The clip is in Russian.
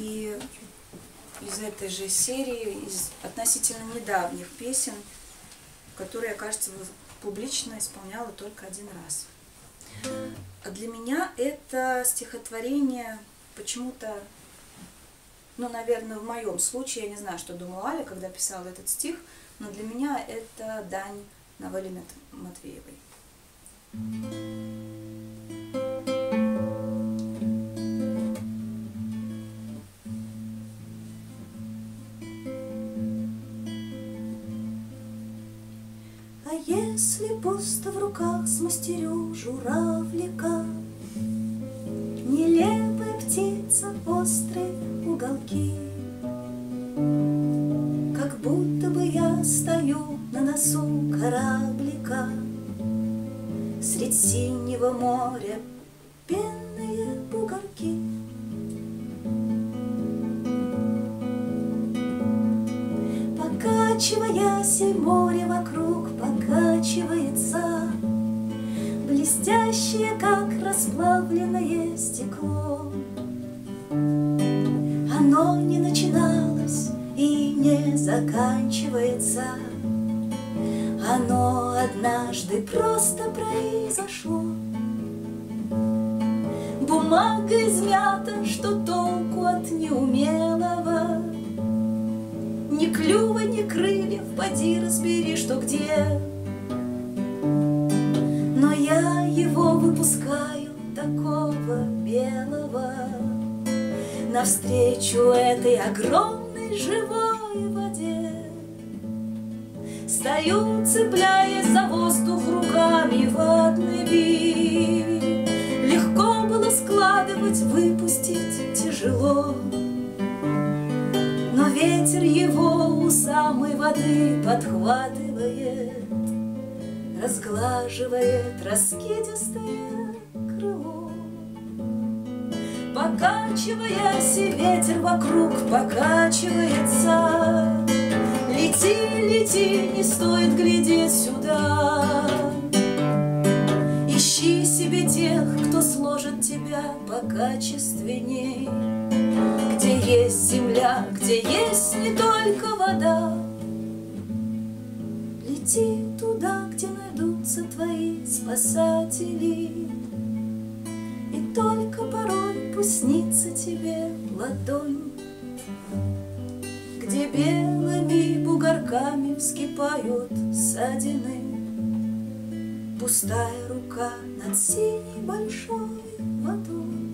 И из этой же серии, из относительно недавних песен, которые, кажется, публично исполняла только один раз. А для меня это стихотворение почему-то, ну, наверное, в моем случае, я не знаю, что думала Аля, когда писала этот стих, но для меня это дань Новелле Матвеевой. А если пусто в руках смастерю журавлика, Нелепая птица, острые уголки, Как будто бы я стою на носу кораблика, Средь синего моря пенные бугорки. Покачиваясь, и море вокруг покачивается, Блестящее, как расплавленное стекло. Оно не начиналось и не заканчивается, Оно однажды просто произошло. Бумага измята, что толку от неумелого, ни клюва, ни крыльев, поди разбери, что где. Выпускаю такого белого Навстречу этой огромной живой воде. Стою, цепляясь за воздух руками ватными. Легко было складывать, выпустить тяжело. Но ветер его у самой воды подхватывает, Разглаживает раскидистое крыло. Покачиваясь, и ветер вокруг покачивается. Лети, лети, не стоит глядеть сюда. Ищи себе тех, кто сложит тебя покачественней. Где есть земля, где есть не только вода. Лети туда, где найдутся твои спасатели. И только порой пусть тебе ладонь, Где белыми бугорками вскипают ссадины, Пустая рука над синей большой водой.